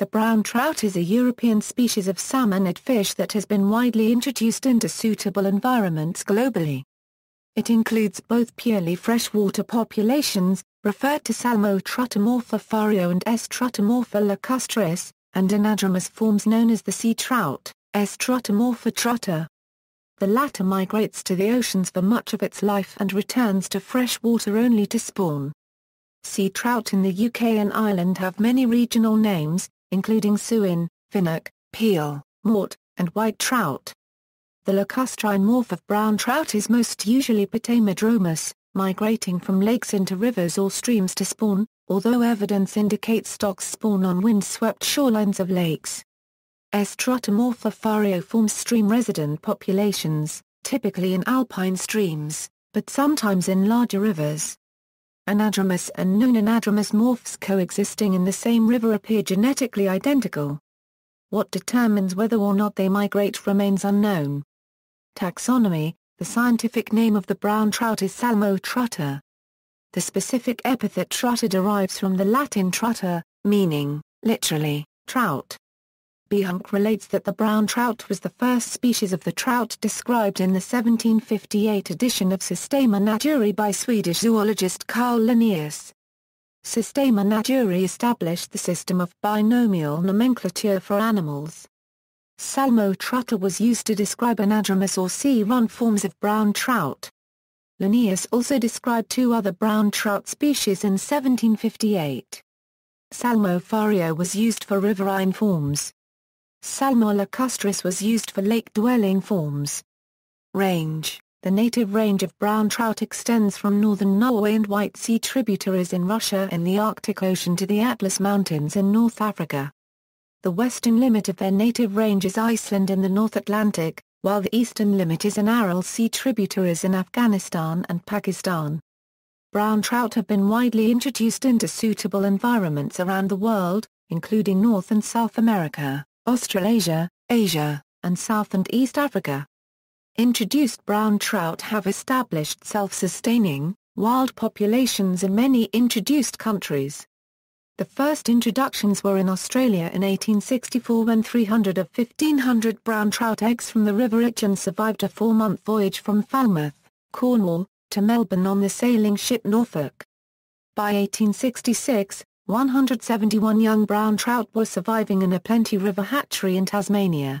The brown trout is a European species of salmonid fish that has been widely introduced into suitable environments globally. It includes both purely freshwater populations, referred to Salmo trutta morpha fario and S. trutta morpha lacustris, and anadromous forms known as the sea trout, S. trutta morpha trutta. The latter migrates to the oceans for much of its life and returns to freshwater only to spawn. Sea trout in the UK and Ireland have many regional names, including sewin, finnock, peal, mort, and white trout. The lacustrine morph of brown trout is most usually potamodromous, migrating from lakes into rivers or streams to spawn, although evidence indicates stocks spawn on wind-swept shorelines of lakes. S. trutta morpha fario forms stream-resident populations, typically in alpine streams, but sometimes in larger rivers. Anadromous and non-anadromous morphs coexisting in the same river appear genetically identical. What determines whether or not they migrate remains unknown. Taxonomy The scientific name of the brown trout is Salmo trutta. The specific epithet trutta derives from the Latin trutta, meaning, literally, trout. Behnke relates that the brown trout was the first species of the trout described in the 1758 edition of Systema Naturae by Swedish zoologist Carl Linnaeus. Systema Naturae established the system of binomial nomenclature for animals. Salmo trutta was used to describe anadromous or sea-run forms of brown trout. Linnaeus also described two other brown trout species in 1758. Salmo fario was used for riverine forms. Salmo lacustris was used for lake-dwelling forms. Range The native range of brown trout extends from northern Norway and White Sea tributaries in Russia and the Arctic Ocean to the Atlas Mountains in North Africa. The western limit of their native range is Iceland in the North Atlantic, while the eastern limit is in Aral Sea tributaries in Afghanistan and Pakistan. Brown trout have been widely introduced into suitable environments around the world, including North and South America. Australasia, Asia, and South and East Africa. Introduced brown trout have established self-sustaining, wild populations in many introduced countries. The first introductions were in Australia in 1864 when 300 of 1,500 brown trout eggs from the River Itchen survived a four-month voyage from Falmouth, Cornwall, to Melbourne on the sailing ship Norfolk. By 1866, 171 young brown trout were surviving in a Plenty River hatchery in Tasmania.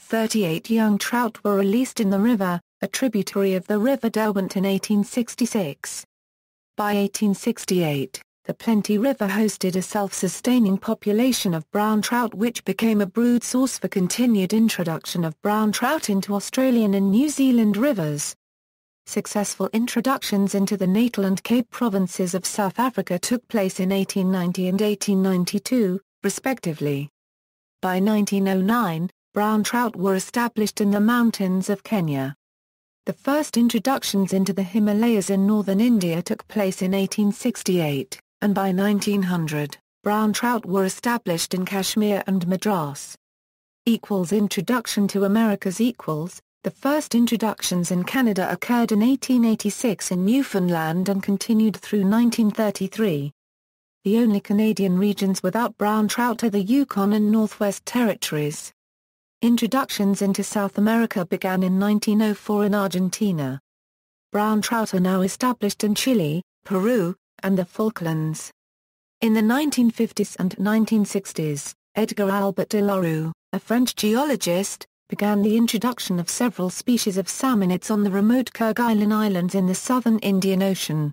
38 young trout were released in the river, a tributary of the River Derwent in 1866. By 1868, the Plenty River hosted a self-sustaining population of brown trout which became a brood source for continued introduction of brown trout into Australian and New Zealand rivers. Successful introductions into the Natal and Cape provinces of South Africa took place in 1890 and 1892, respectively. By 1909, brown trout were established in the mountains of Kenya. The first introductions into the Himalayas in northern India took place in 1868, and by 1900, brown trout were established in Kashmir and Madras. Equals Introduction to Americas equals, the first introductions in Canada occurred in 1886 in Newfoundland and continued through 1933. The only Canadian regions without brown trout are the Yukon and Northwest Territories. Introductions into South America began in 1904 in Argentina. Brown trout are now established in Chile, Peru, and the Falklands. In the 1950s and 1960s, Edgar Albert de la Rue, a French geologist, began the introduction of several species of salmonids on the remote Kerguelen Islands in the southern Indian Ocean.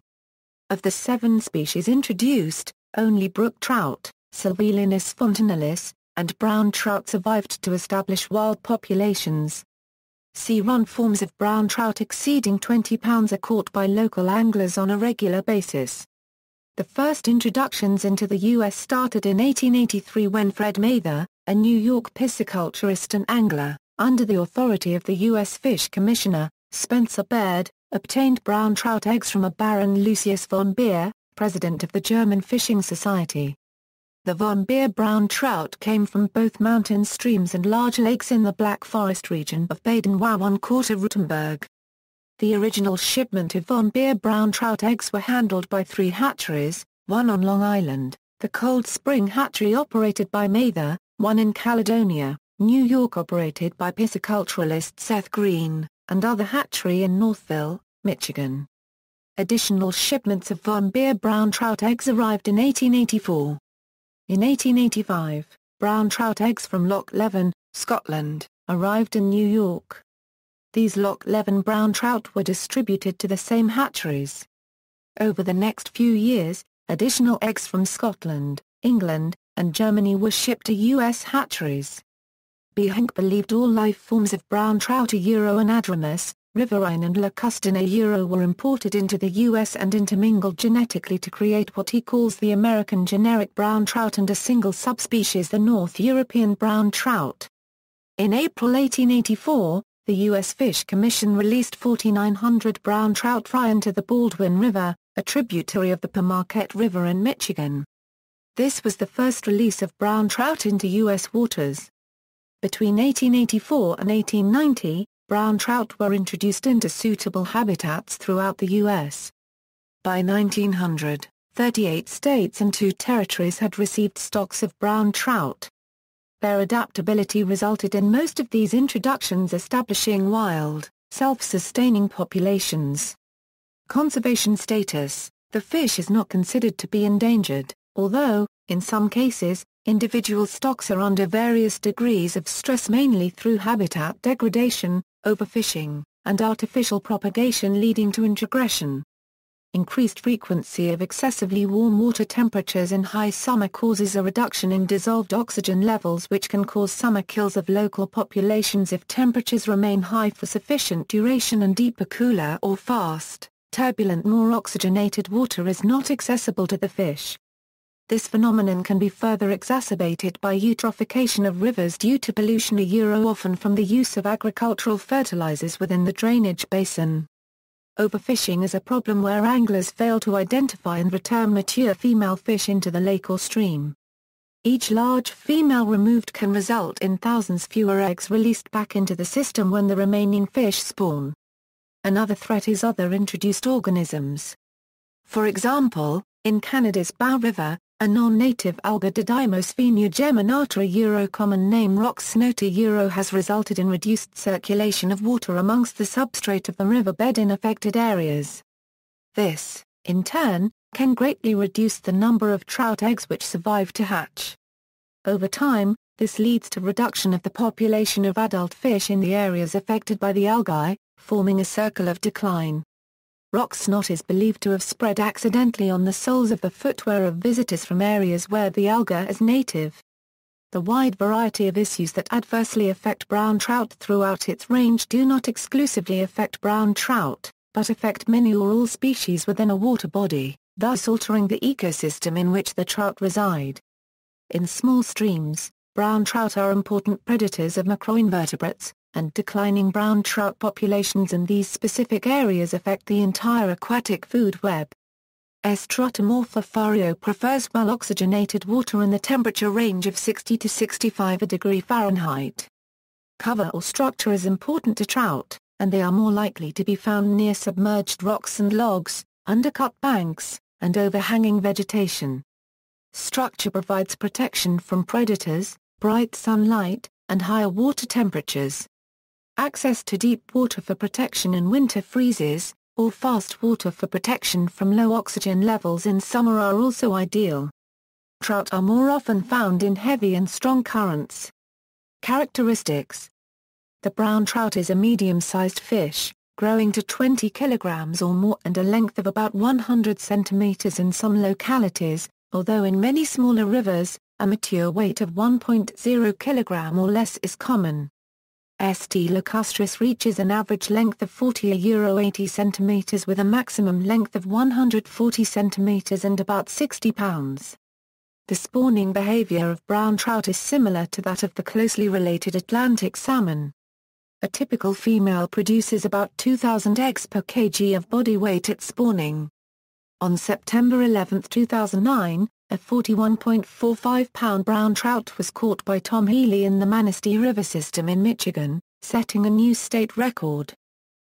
Of the seven species introduced, only brook trout, Salvelinus fontinalis, and brown trout survived to establish wild populations. Sea-run forms of brown trout exceeding 20 pounds are caught by local anglers on a regular basis. The first introductions into the U.S. started in 1883 when Fred Mather, a New York pisciculturist and angler, under the authority of the U.S. Fish Commissioner, Spencer Baird, obtained brown trout eggs from a Baron Lucius von Beer, president of the German Fishing Society. The von Beer brown trout came from both mountain streams and large lakes in the Black Forest region of Baden-Württemberg. The original shipment of von Beer brown trout eggs were handled by three hatcheries, one on Long Island, the Cold Spring hatchery operated by Mather, one in Caledonia, New York operated by pisciculturalist Seth Green, and other hatchery in Northville, Michigan. Additional shipments of von Beer brown trout eggs arrived in 1884. In 1885, brown trout eggs from Loch Leven, Scotland, arrived in New York. These Loch Leven brown trout were distributed to the same hatcheries. Over the next few years, additional eggs from Scotland, England, and Germany were shipped to U.S. hatcheries. Behnke believed all life forms of brown trout Euro anadromous, riverine and lacustrine Euro were imported into the U.S. and intermingled genetically to create what he calls the American generic brown trout and a single subspecies the North European brown trout. In April 1884, the U.S. Fish Commission released 4,900 brown trout fry into the Baldwin River, a tributary of the Pere Marquette River in Michigan. This was the first release of brown trout into U.S. waters. Between 1884 and 1890, brown trout were introduced into suitable habitats throughout the U.S. By 1900, 38 states and two territories had received stocks of brown trout. Their adaptability resulted in most of these introductions establishing wild, self-sustaining populations. Conservation status The fish is not considered to be endangered, although, in some cases, individual stocks are under various degrees of stress mainly through habitat degradation, overfishing, and artificial propagation leading to introgression. Increased frequency of excessively warm water temperatures in high summer causes a reduction in dissolved oxygen levels which can cause summer kills of local populations if temperatures remain high for sufficient duration and deeper cooler or fast, turbulent more oxygenated water is not accessible to the fish. This phenomenon can be further exacerbated by eutrophication of rivers due to pollution a euro often from the use of agricultural fertilizers within the drainage basin. Overfishing is a problem where anglers fail to identify and return mature female fish into the lake or stream. Each large female removed can result in thousands fewer eggs released back into the system when the remaining fish spawn. Another threat is other introduced organisms. For example, in Canada's Bow River, a non-native alga Didymos geminata euro common name rock snota euro has resulted in reduced circulation of water amongst the substrate of the riverbed in affected areas. This, in turn, can greatly reduce the number of trout eggs which survive to hatch. Over time, this leads to reduction of the population of adult fish in the areas affected by the algae, forming a circle of decline. Rock snot is believed to have spread accidentally on the soles of the footwear of visitors from areas where the alga is native. The wide variety of issues that adversely affect brown trout throughout its range do not exclusively affect brown trout, but affect many or all species within a water body, thus altering the ecosystem in which the trout reside. In small streams, brown trout are important predators of macroinvertebrates, and declining brown trout populations in these specific areas affect the entire aquatic food web. S. trutta morpha fario prefers well-oxygenated water in the temperature range of 60 to 65 degree Fahrenheit. Cover or structure is important to trout, and they are more likely to be found near submerged rocks and logs, undercut banks, and overhanging vegetation. Structure provides protection from predators, bright sunlight, and higher water temperatures. Access to deep water for protection in winter freezes, or fast water for protection from low oxygen levels in summer are also ideal. Trout are more often found in heavy and strong currents. Characteristics The brown trout is a medium-sized fish, growing to 20 kilograms or more and a length of about 100 centimeters in some localities, although in many smaller rivers, a mature weight of 1.0 kilogram or less is common. St. lacustris reaches an average length of 40 euro 80 cm with a maximum length of 140 cm and about 60 pounds. The spawning behavior of brown trout is similar to that of the closely related Atlantic salmon. A typical female produces about 2,000 eggs per kg of body weight at spawning. On September 11, 2009, a 41.45-pound brown trout was caught by Tom Healy in the Manistee River system in Michigan, setting a new state record.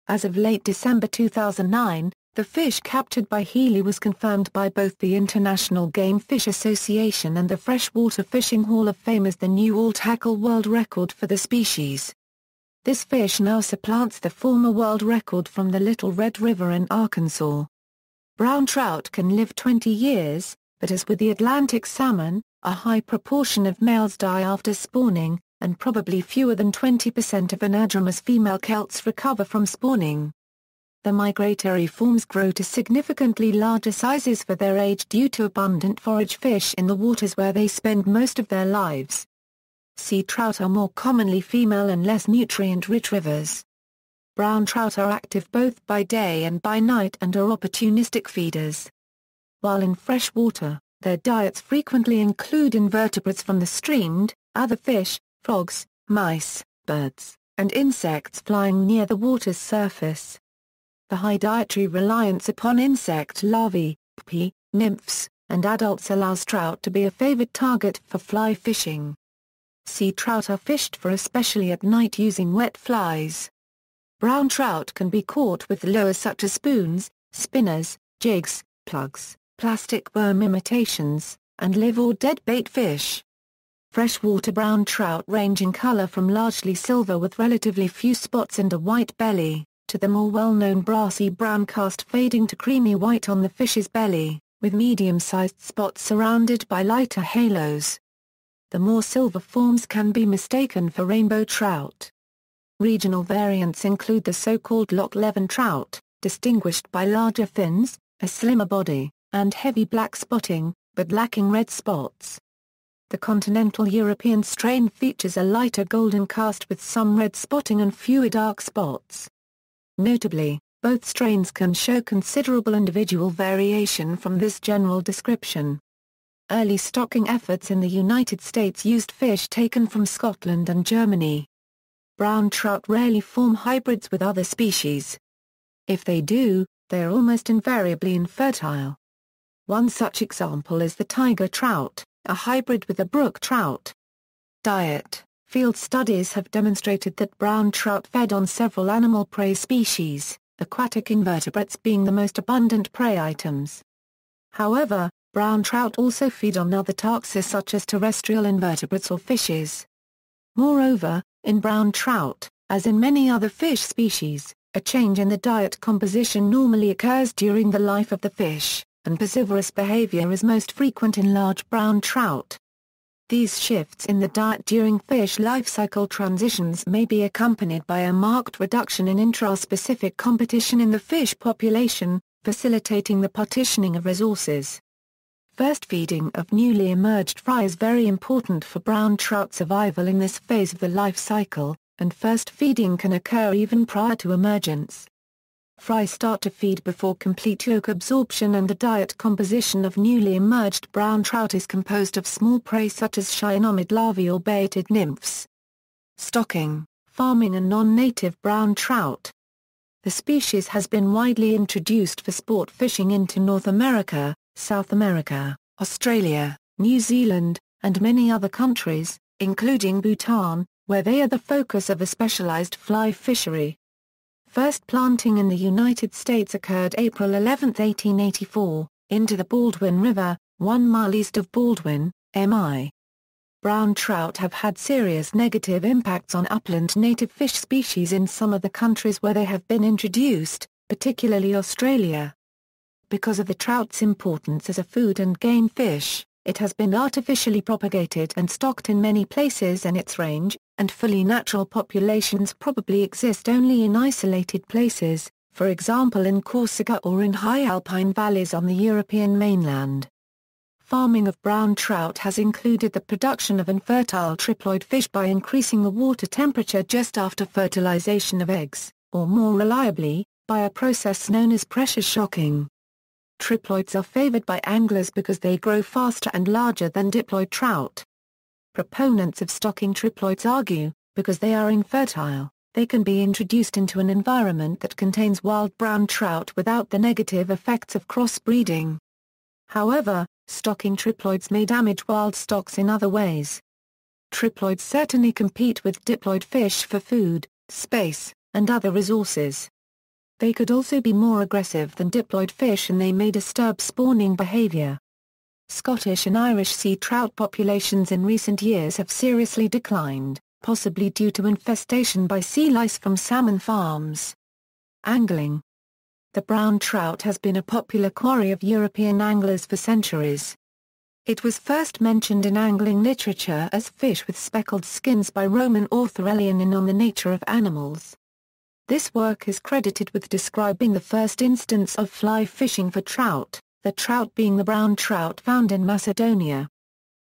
As of late December 2009, The fish captured by Healy was confirmed by both the International Game Fish Association and the Freshwater Fishing Hall of Fame as the new all-tackle world record for the species. This fish now supplants the former world record from the Little Red River in Arkansas. Brown trout can live 20 years, but as with the Atlantic salmon, a high proportion of males die after spawning, and probably fewer than 20% of anadromous female kelts recover from spawning. The migratory forms grow to significantly larger sizes for their age due to abundant forage fish in the waters where they spend most of their lives. Sea trout are more commonly female and less nutrient-rich rivers. Brown trout are active both by day and by night and are opportunistic feeders. While in fresh water, their diets frequently include invertebrates from the streamed, other fish, frogs, mice, birds, and insects flying near the water's surface. The high dietary reliance upon insect larvae, pupae, nymphs, and adults allows trout to be a favored target for fly fishing. Sea trout are fished for especially at night using wet flies. Brown trout can be caught with lures such as spoons, spinners, jigs, plugs, plastic worm imitations, and live or dead bait fish. Freshwater brown trout range in color from largely silver with relatively few spots and a white belly, to the more well-known brassy brown cast fading to creamy white on the fish's belly, with medium-sized spots surrounded by lighter halos. The more silver forms can be mistaken for rainbow trout. Regional variants include the so-called Loch Leven trout, distinguished by larger fins, a slimmer body, and heavy black spotting, but lacking red spots. The continental European strain features a lighter golden cast with some red spotting and fewer dark spots. Notably, both strains can show considerable individual variation from this general description. Early stocking efforts in the United States used fish taken from Scotland and Germany. Brown trout rarely form hybrids with other species. If they do, they are almost invariably infertile. One such example is the tiger trout, a hybrid with the brook trout. Diet Field studies have demonstrated that brown trout fed on several animal prey species, aquatic invertebrates being the most abundant prey items. However, brown trout also feed on other taxa such as terrestrial invertebrates or fishes. Moreover, in brown trout, as in many other fish species, a change in the diet composition normally occurs during the life of the fish, and piscivorous behavior is most frequent in large brown trout. These shifts in the diet during fish life cycle transitions may be accompanied by a marked reduction in intraspecific competition in the fish population, facilitating the partitioning of resources. First feeding of newly emerged fry is very important for brown trout survival in this phase of the life cycle, and first feeding can occur even prior to emergence. Fry start to feed before complete yolk absorption and the diet composition of newly emerged brown trout is composed of small prey such as chironomid larvae or baetid nymphs. Stocking, farming and non-native brown trout. The species has been widely introduced for sport fishing into North America, South America, Australia, New Zealand, and many other countries, including Bhutan, where they are the focus of a specialized fly fishery. First planting in the United States occurred April 11, 1884, into the Baldwin River, one mile east of Baldwin, MI. Brown trout have had serious negative impacts on upland native fish species in some of the countries where they have been introduced, particularly Australia. Because of the trout's importance as a food and game fish, it has been artificially propagated and stocked in many places in its range, and fully natural populations probably exist only in isolated places, for example in Corsica or in high alpine valleys on the European mainland. Farming of brown trout has included the production of infertile triploid fish by increasing the water temperature just after fertilization of eggs, or more reliably, by a process known as pressure shocking. Triploids are favored by anglers because they grow faster and larger than diploid trout. Proponents of stocking triploids argue, because they are infertile, they can be introduced into an environment that contains wild brown trout without the negative effects of crossbreeding. However, stocking triploids may damage wild stocks in other ways. Triploids certainly compete with diploid fish for food, space, and other resources. They could also be more aggressive than diploid fish and they may disturb spawning behavior. Scottish and Irish sea trout populations in recent years have seriously declined, possibly due to infestation by sea lice from salmon farms. Angling The brown trout has been a popular quarry of European anglers for centuries. It was first mentioned in angling literature as fish with speckled skins by Roman author Aelian in On the Nature of Animals. This work is credited with describing the first instance of fly fishing for trout the trout being the brown trout found in Macedonia.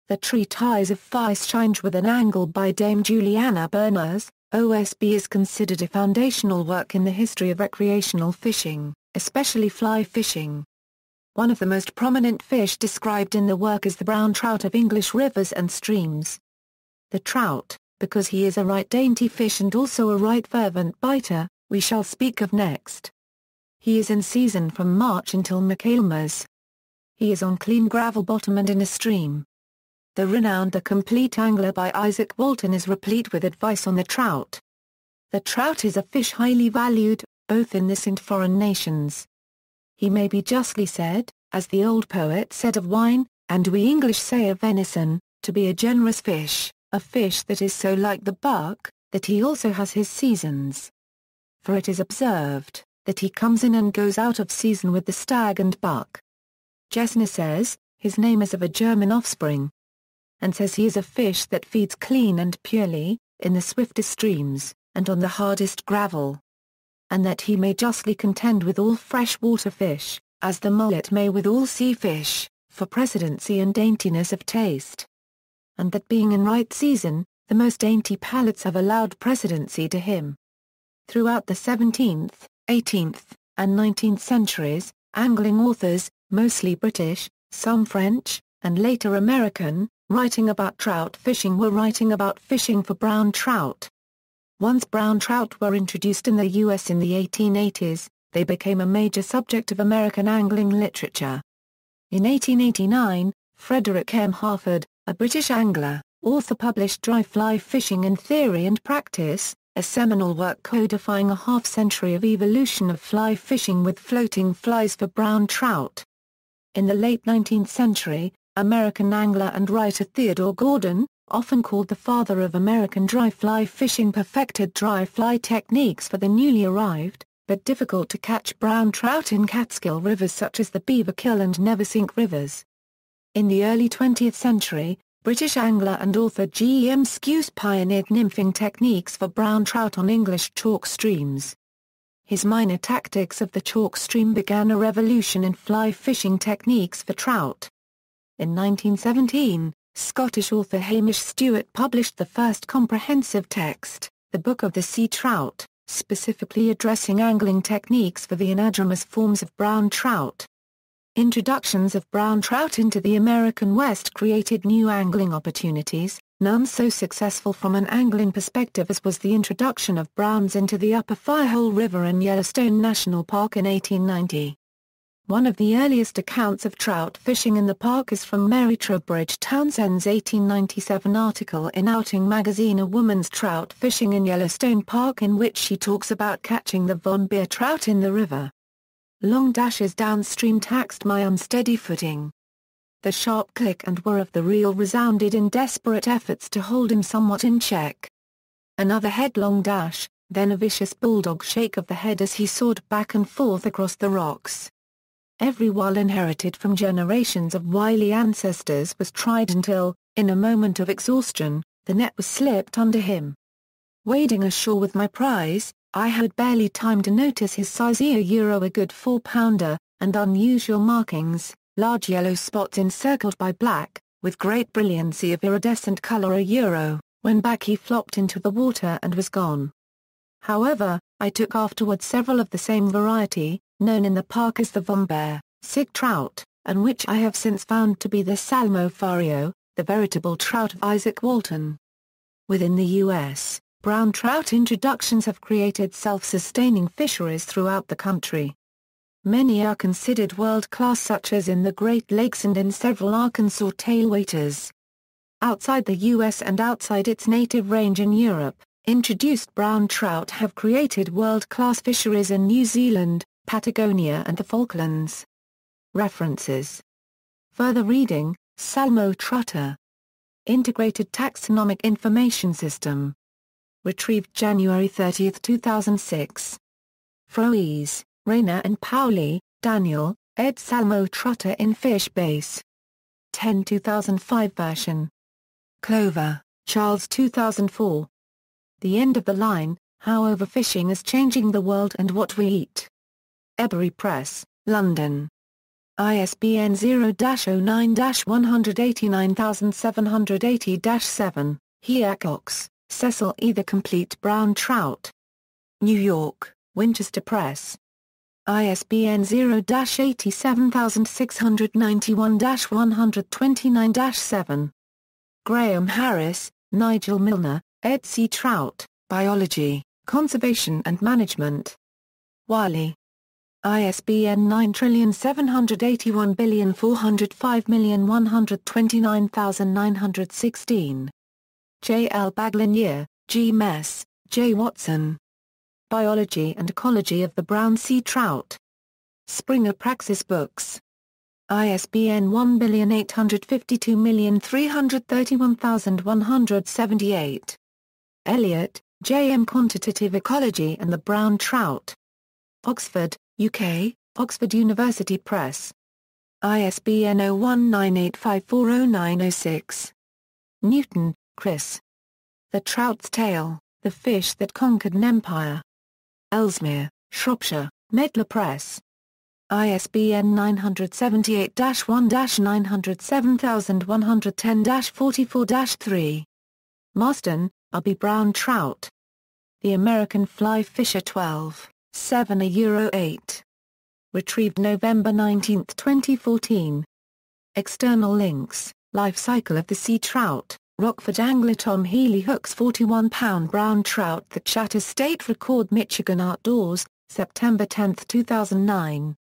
The Treatise of Fischeinge with an angle by Dame Juliana Berners, OSB is considered a foundational work in the history of recreational fishing, especially fly fishing. One of the most prominent fish described in the work is the brown trout of English rivers and streams. The trout, because he is a right dainty fish and also a right fervent biter, we shall speak of next. He is in season from March until Michaelmas. He is on clean gravel bottom and in a stream. The renowned The Complete Angler by Izaak Walton is replete with advice on the trout. The trout is a fish highly valued, both in this and foreign nations. He may be justly said, as the old poet said of wine, and we English say of venison, to be a generous fish, a fish that is so like the buck, that he also has his seasons. For it is observed, that he comes in and goes out of season with the stag and buck. Gesner says, his name is of a German offspring. And says he is a fish that feeds clean and purely, in the swiftest streams, and on the hardest gravel. And that he may justly contend with all freshwater fish, as the mullet may with all sea fish, for precedency and daintiness of taste. And that being in right season, the most dainty palates have allowed precedency to him. Throughout the 17th, 18th, and 19th centuries, angling authors, mostly British, some French, and later American, writing about trout fishing were writing about fishing for brown trout. Once brown trout were introduced in the U.S. in the 1880s, they became a major subject of American angling literature. In 1889, Frederick M. Halford, a British angler, author published Dry Fly Fishing in Theory and Practice, a seminal work codifying a half-century of evolution of fly fishing with floating flies for brown trout. In the late 19th century, American angler and writer Theodore Gordon, often called the father of American dry fly fishing perfected dry fly techniques for the newly arrived, but difficult to catch brown trout in Catskill rivers such as the Beaverkill and Neversink rivers. In the early 20th century, British angler and author G. M. Skues pioneered nymphing techniques for brown trout on English chalk streams. His minor tactics of the chalk stream began a revolution in fly fishing techniques for trout. In 1917, Scottish author Hamish Stewart published the first comprehensive text, The Book of the Sea Trout, specifically addressing angling techniques for the anadromous forms of brown trout. Introductions of brown trout into the American West created new angling opportunities, none so successful from an angling perspective as was the introduction of browns into the Upper Firehole River in Yellowstone National Park in 1890. One of the earliest accounts of trout fishing in the park is from Mary Trowbridge Townsend's 1897 article in Outing magazine A Woman's Trout Fishing in Yellowstone Park in which she talks about catching the von Beer trout in the river. Long dashes downstream taxed my unsteady footing. The sharp click and whir of the reel resounded in desperate efforts to hold him somewhat in check. Another headlong dash, then a vicious bulldog shake of the head as he soared back and forth across the rocks. Every while inherited from generations of wily ancestors was tried until, in a moment of exhaustion, the net was slipped under him. Wading ashore with my prize, I had barely time to notice his size a euro a good four-pounder, and unusual markings, large yellow spots encircled by black, with great brilliancy of iridescent color a euro, when back he flopped into the water and was gone. However, I took afterward several of the same variety, known in the park as the Vombear, sig trout, and which I have since found to be the Salmo fario, the veritable trout of Izaak Walton. Within the U.S., brown trout introductions have created self-sustaining fisheries throughout the country. Many are considered world-class such as in the Great Lakes and in several Arkansas tailwaters. Outside the U.S. and outside its native range in Europe, introduced brown trout have created world-class fisheries in New Zealand, Patagonia and the Falklands. References. Further reading, Salmo trutta. Integrated Taxonomic Information System. Retrieved January 30, 2006. Froese, Rainer and Pauly, Daniel, ed. Salmo trutta in FishBase. 10 2005 version. Clover, Charles 2004. The End of the Line, How Overfishing is Changing the World and What We Eat. Ebury Press, London. ISBN 0-09-189780-7, Heacox, Cecil E. The Complete Brown Trout. New York, Winchester Press. ISBN 0-87691-129-7. Graham Harris, Nigel Milner, ed. C. Trout, Biology, Conservation and Management. Wiley. ISBN 9781405129916. J. L. Baglinière, G. Maisse, J. Watson. Biology and Ecology of the Brown Sea Trout. Springer Praxis Books. ISBN 1852331178. Elliott, J. M. Quantitative Ecology and the Brown Trout. Oxford, UK, Oxford University Press. ISBN 0198540906. Newton, Chris. The Trout's Tail, The Fish That Conquered an Empire. Ellesmere, Shropshire, Medlar Press. ISBN 978-1-907110-44-3. Marston, Ubby Brown Trout. The American Fly Fisher 12, 7 a Euro 8. Retrieved November 19, 2014. External links, Life Cycle of the Sea Trout. Rockford Angler Tom Healy hooks 41-pound brown trout that shatters state record Michigan Outdoors, September 10, 2009.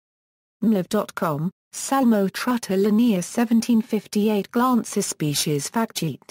MLive.com, Salmo trutta Linnaeus 1758 GLANSIS Species Fact Sheet